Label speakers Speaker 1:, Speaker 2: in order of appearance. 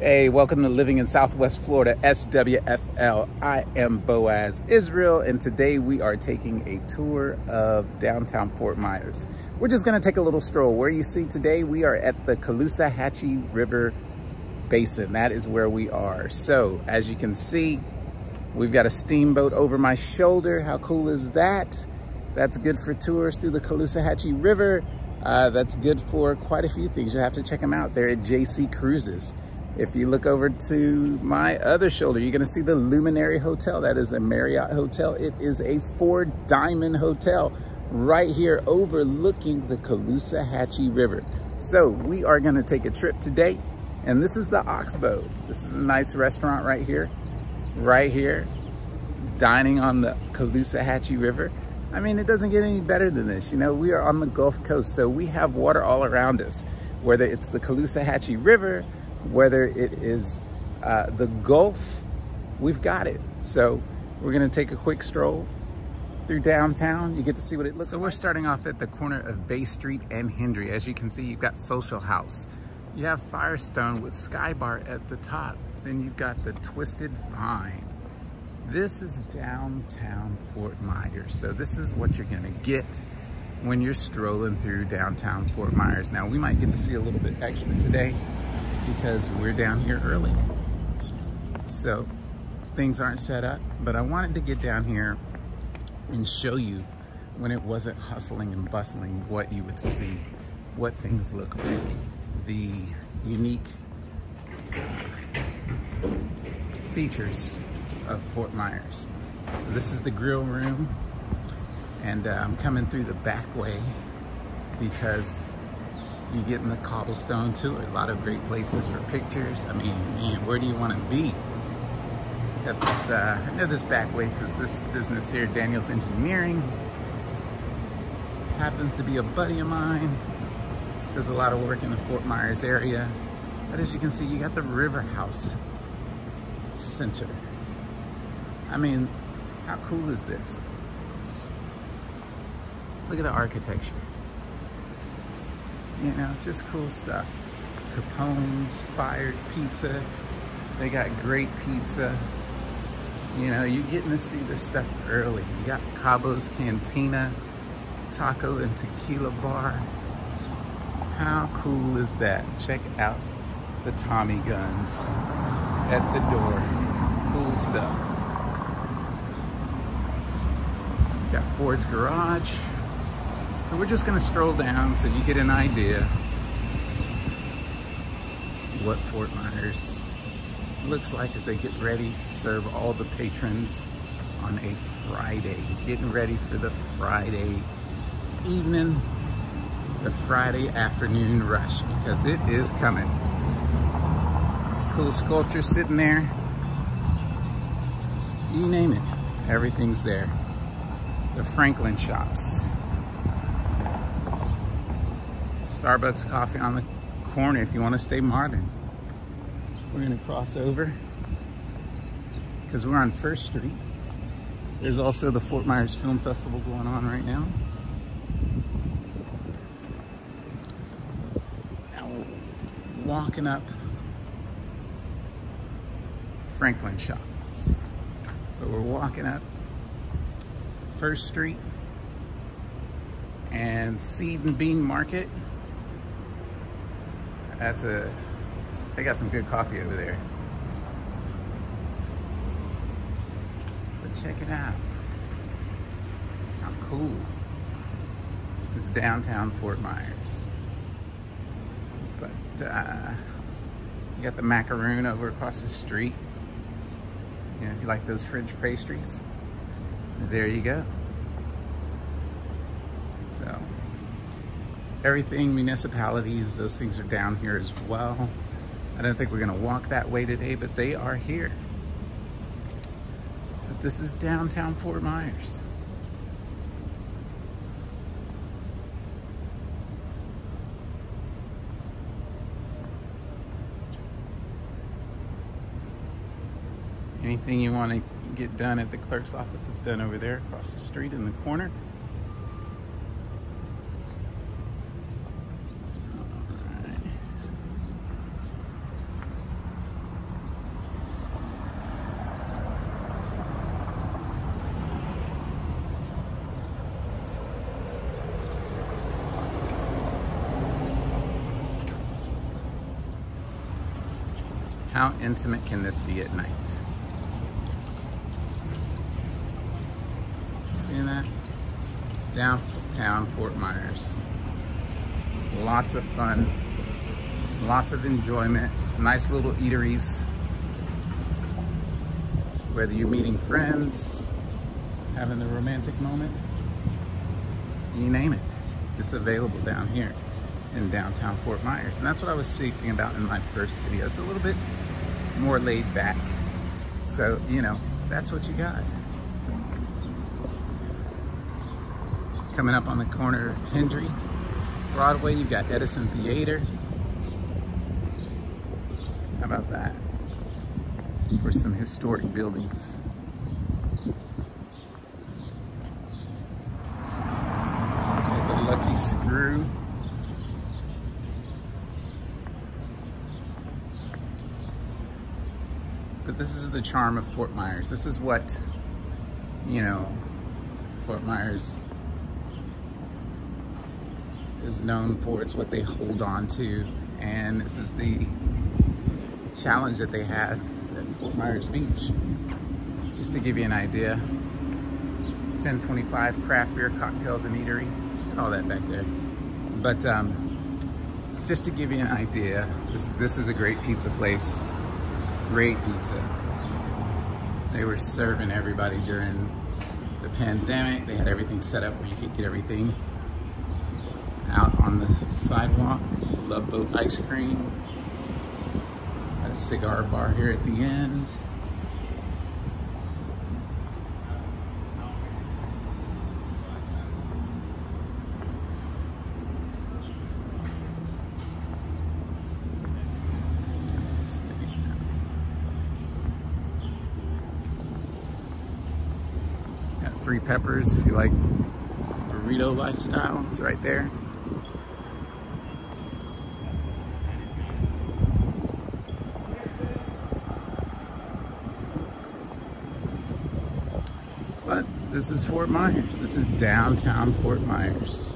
Speaker 1: Hey, welcome to Living in Southwest Florida, SWFL. I am Boaz Israel, and today we are taking a tour of downtown Fort Myers. We're just gonna take a little stroll. Where you see today, we are at the Caloosahatchee River Basin. That is where we are. So, as you can see, we've got a steamboat over my shoulder. How cool is that? That's good for tours through the Caloosahatchee River. Uh, that's good for quite a few things. You have to check them out. They're at JC Cruises. If you look over to my other shoulder, you're gonna see the Luminary Hotel. That is a Marriott hotel. It is a four diamond hotel right here overlooking the Caloosahatchee River. So we are gonna take a trip today and this is the Oxbow. This is a nice restaurant right here, right here, dining on the Caloosahatchee River. I mean, it doesn't get any better than this. You know, we are on the Gulf Coast, so we have water all around us, whether it's the Caloosahatchee River, whether it is uh, the Gulf, we've got it. So we're gonna take a quick stroll through downtown. You get to see what it looks so like. So we're starting off at the corner of Bay Street and Hendry. As you can see, you've got Social House. You have Firestone with Skybar at the top. Then you've got the Twisted Vine. This is downtown Fort Myers. So this is what you're gonna get when you're strolling through downtown Fort Myers. Now we might get to see a little bit extra today because we're down here early. So things aren't set up, but I wanted to get down here and show you when it wasn't hustling and bustling what you would see, what things look like, the unique features of Fort Myers. So this is the grill room and uh, I'm coming through the back way because you get in the cobblestone too. A lot of great places for pictures. I mean, man, where do you want to be? Got this, uh, I know this back way because this business here, Daniels Engineering, happens to be a buddy of mine. Does a lot of work in the Fort Myers area. But as you can see, you got the River House Center. I mean, how cool is this? Look at the architecture. You know, just cool stuff. Capone's, Fired Pizza. They got great pizza. You know, you're getting to see this stuff early. You got Cabo's Cantina, Taco and Tequila Bar. How cool is that? Check out the Tommy guns at the door. Cool stuff. Got Ford's Garage. So we're just gonna stroll down so you get an idea what Fort Myers looks like as they get ready to serve all the patrons on a Friday. Getting ready for the Friday evening, the Friday afternoon rush because it is coming. Cool sculpture sitting there. You name it, everything's there. The Franklin shops. Starbucks coffee on the corner if you want to stay modern. We're gonna cross over because we're on First Street. There's also the Fort Myers Film Festival going on right now. Now we're walking up Franklin Shops. But we're walking up First Street and Seed and Bean Market that's a, they got some good coffee over there. But check it out. How cool is downtown Fort Myers. But uh, you got the macaroon over across the street. You know, if you like those French pastries, there you go. So everything municipalities, those things are down here as well. I don't think we're gonna walk that way today, but they are here. But this is downtown Fort Myers. Anything you want to get done at the clerk's office is done over there across the street in the corner. How intimate can this be at night? Seeing that? Downtown Fort Myers. Lots of fun, lots of enjoyment, nice little eateries. Whether you're meeting friends, having a romantic moment, you name it, it's available down here in downtown Fort Myers. And that's what I was speaking about in my first video. It's a little bit more laid back. So, you know, that's what you got. Coming up on the corner of Hendry, Broadway, you've got Edison Theater. How about that? For some historic buildings. the Lucky Screw. But this is the charm of Fort Myers. This is what, you know, Fort Myers is known for. It's what they hold on to. And this is the challenge that they have at Fort Myers Beach. Just to give you an idea, 1025 craft beer, cocktails, and eatery. All that back there. But um, just to give you an idea, this, this is a great pizza place. Great pizza. They were serving everybody during the pandemic. They had everything set up where you could get everything out on the sidewalk. Love Boat ice cream. Got a cigar bar here at the end. Got free peppers if you like burrito lifestyle. It's right there. But this is Fort Myers. This is downtown Fort Myers.